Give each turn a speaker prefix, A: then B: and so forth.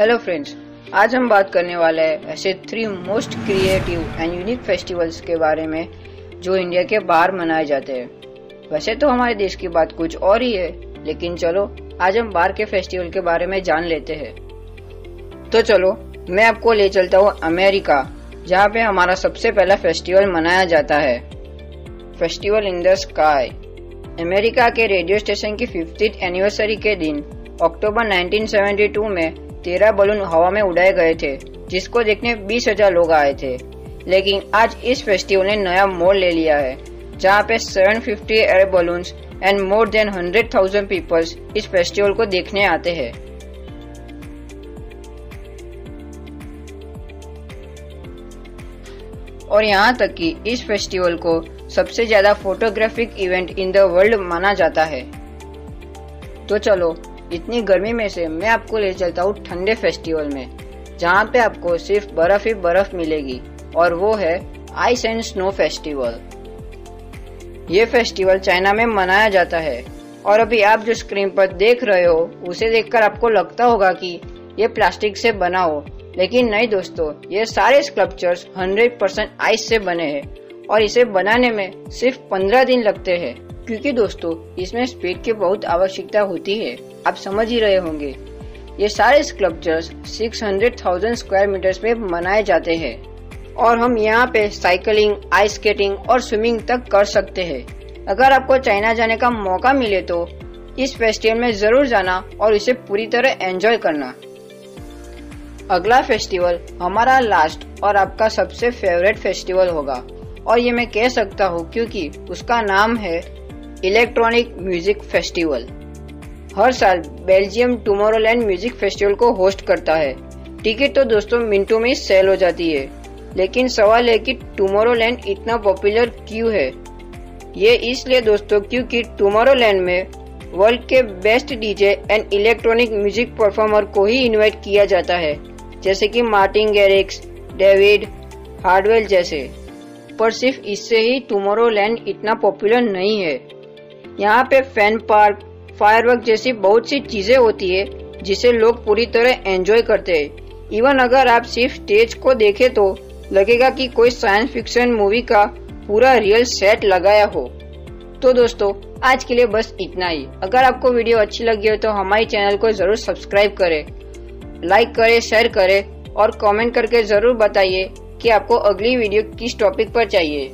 A: Hello friends आज हम बात करने वाले हैं ऐसे three most creative and unique festivals के बारे में, जो इंडिया के बाहर मनाए जाते हैं। वैसे तो हमारे देश की बात कुछ और ही है, लेकिन चलो, आज हम बाहर के फेस्टिवल के बारे में जान लेते हैं। तो चलो, मैं आपको ले चलता हूँ अमेरिका, जहाँ पे हमारा सबसे पहला फेस्टिवल मनाया जाता है। Festival in the sky America के रेडियो स्टेशन की फिफ्थ एनिवर्सरी के दिन अक्टूबर 1972 में तेरह बलून हवा में उड़ाए गए थे, जिसको देखने बीस हज़ार लोग आए थे। लेकिन आज इस फेस्टिवल ने नया मोड़ ले लिया है, जहाँ पे 750 air balloon and more than hundred thousand peoples इस फेस्टिवल को देखने आते हैं। और यहाँ तक कि इस फेस्टिवल को सबसे ज़्यादा photographic event in the world माना जाता है। तो चलो इतनी गर्मी में से मैं आपको ले चलता हूँ ठंडे फेस्टिवल में, जहाँ पे आपको सिर्फ़ बर्फ़ ही बर्फ़ मिलेगी, और वो है आइस एंड स्नो फेस्टिवल ये फेस्टिवल चाइना में मनाया जाता है, और अभी आप जो स्क्रीन पर देख रहे हो, उसे देखकर आपको लगता होगा कि ये प्लास्टिक से बना हो, लेकिन नहीं दोस्तों, ये सारे स्कल्पचर्स 100 परसेंट आइस से बने हैं, और इसे बनाने में सिर्फ़ 15 दिन लगते हैं। क्योंकि दोस्तों इसमें स्पीड की बहुत आवश्यकता होती है। आप समझ ही रहे होंगे। ये सारे स्कल्पचर्स 600,000 स्क्वायर मीटर्स में मनाए जाते हैं। और हम यहाँ पे साइकिलिंग आइस स्केटिंग और स्विमिंग तक कर सकते हैं। अगर आपको चाइना जाने का मौका मिले तो इस फेस्टिवल में ज़रूर जाना और इसे पूरी तरह एंजॉय करना। अगला फेस्टिवल हमारा लास्ट और आपका सबसे फेवरेट फेस्टिवल होगा। और ये मैं कह सकता हूँ क्योंकि उसका नाम है इलेक्ट्रॉनिक म्यूज़िक फेस्टिवल। हर साल बेल्जियम टुमारोलैंड म्यूज़िक फेस्टिवल को होस्ट करता है। टिकट तो दोस्तों मिनटों में सेल हो जाती है, लेकिन सवाल है कि टुमारोलैंड इतना पॉपुलर क्यों है? ये इसलिए दोस्तों क्योंकि टुमारोलैंड में वर्ल्ड के best DJ and electronic music performer को ही इनवाइट किया जाता है, जैसे कि मार्टिन गैरिक्स, डेविड हार्डवेल जैसे। पर सिर्फ़ इससे ही टुमारोलैंड इतना पॉपुलर नहीं है। यहाँ पे फ़ैन पार्क, फायरवर्क जैसी बहुत सी चीज़ें होती है, जिसे लोग पूरी तरह एंजॉय करते हैं। इवन अगर आप सिर्फ़ स्टेज को देखे तो लगेगा कि कोई साइंस फिक्शन मूवी का पूरा रियल सेट लगाया हो। तो दोस्तों, आज के लिए बस इतना ही। अगर आपको वीडियो अच्छी लगी हो तो हमारे चैनल को ज़रूर सब्सक्राइब करें लाइक करें शेयर करें और कमेंट करके ज़रूर बताइए कि आपको अगली वीडियो किस टॉपिक पर चाहिए।